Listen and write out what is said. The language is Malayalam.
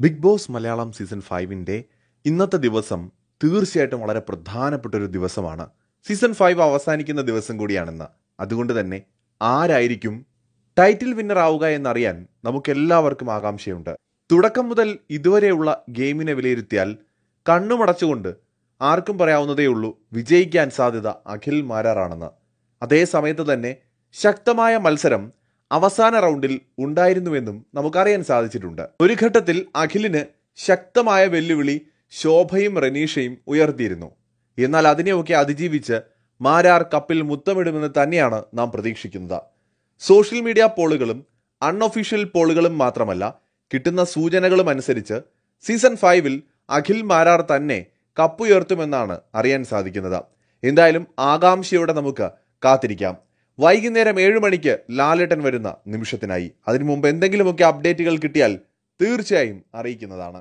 ബിഗ് ബോസ് മലയാളം സീസൺ ഫൈവിന്റെ ഇന്നത്തെ ദിവസം തീർച്ചയായിട്ടും വളരെ പ്രധാനപ്പെട്ട ഒരു ദിവസമാണ്. സീസൺ ഫൈവ് അവസാനിക്കുന്ന ദിവസം കൂടിയാണെന്ന്. അതുകൊണ്ട് തന്നെ ആരായിരിക്കും ടൈറ്റിൽ വിന്നർ ആവുക എന്നറിയാൻ നമുക്കെല്ലാവർക്കും ആകാംക്ഷയുണ്ട്. തുടക്കം മുതൽ ഇതുവരെയുള്ള ഗെയിമിനെ വിലയിരുത്തിയാൽ കണ്ണുമടച്ചുകൊണ്ട് ആർക്കും പറയാവുന്നതേ ഉള്ളൂ വിജയിക്കാൻ സാധ്യത അഖിൽ മാരാറാണെന്ന്. അതേ സമയത്ത് തന്നെ ശക്തമായ മത്സരം അവസാന റൗണ്ടിൽ ഉണ്ടായിരുന്നുവെന്നും നമുക്കറിയാൻ സാധിച്ചിട്ടുണ്ട്. ഒരു ഘട്ടത്തിൽ അഖിലിന് ശക്തമായ വെല്ലുവിളി ശോഭയും റനീഷയും ഉയർത്തിയിരുന്നു. എന്നാൽ അതിനെയൊക്കെ അതിജീവിച്ച് മാരാർ കപ്പിൽ മുത്തമിടുമെന്ന് തന്നെയാണ് നാം പ്രതീക്ഷിക്കുന്നത്. സോഷ്യൽ മീഡിയ പോളുകളും അൺഒഫീഷ്യൽ പോളുകളും മാത്രമല്ല കിട്ടുന്ന സൂചനകളും അനുസരിച്ച് സീസൺ ഫൈവിൽ അഖിൽ മാരാർ തന്നെ കപ്പുയർത്തുമെന്നാണ് അറിയാൻ സാധിക്കുന്നത്. എന്തായാലും ആകാംക്ഷയോടെ നമുക്ക് കാത്തിരിക്കാം. വൈകുന്നേരം ഏഴ് മണിക്ക് ലാലേട്ടൻ വരുന്ന നിമിഷത്തിനായി. അതിനു മുമ്പ് എന്തെങ്കിലുമൊക്കെ അപ്ഡേറ്റുകൾ കിട്ടിയാൽ തീർച്ചയായും അറിയിക്കുന്നതാണ്.